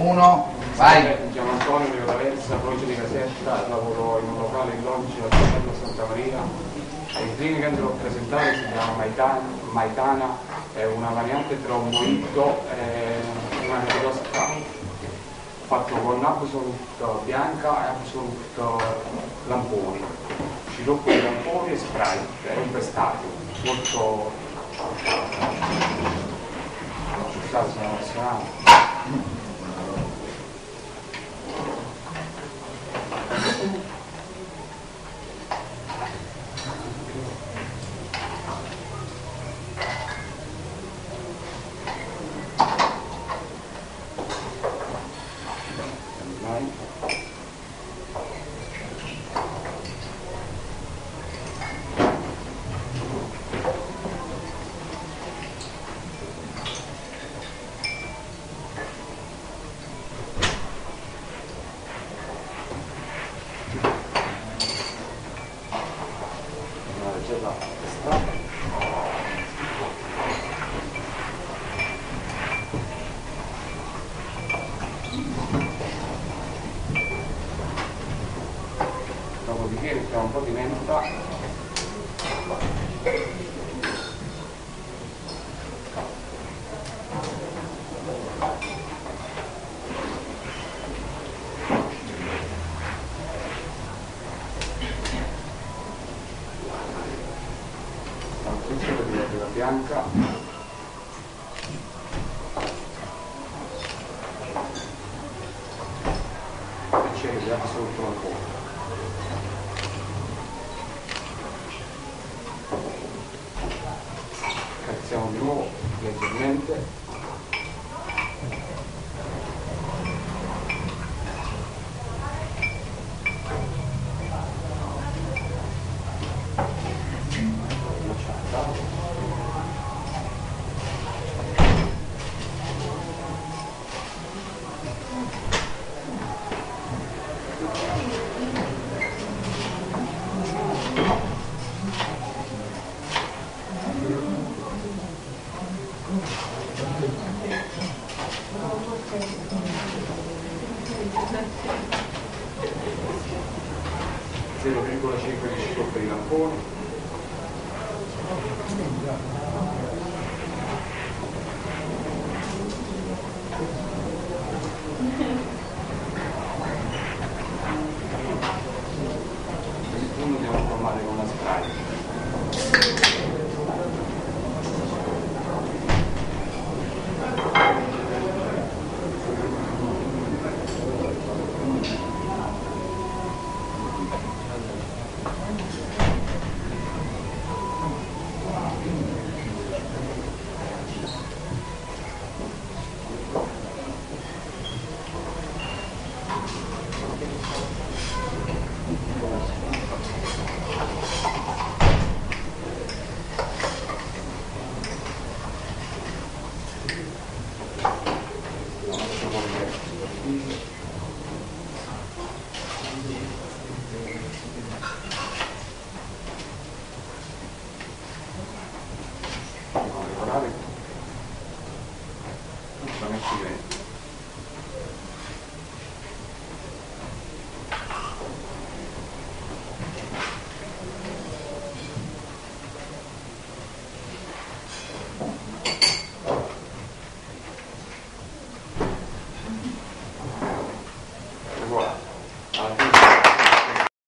uno, vai. Mi chiamo Antonio Rio D'Aversa, provincia di Caserta, lavoro in un locale in Loggia a Santa Maria. Il clinico che andrò a presentare si chiama Maitana, Maitana è una variante tra un mojito e una nervosità fatto con absolute bianca e absolute lamponi, sciroppo di lamponi e spray, è un pestato molto sostanza nazionale. Dopodiché mettiamo un po' di verdura bianca e cereale sotto la coda. Cazziamo di nuovo leggermente. Zero virgola cinque di sciroppo di lampone. Uno dobbiamo formare con la spray. La metti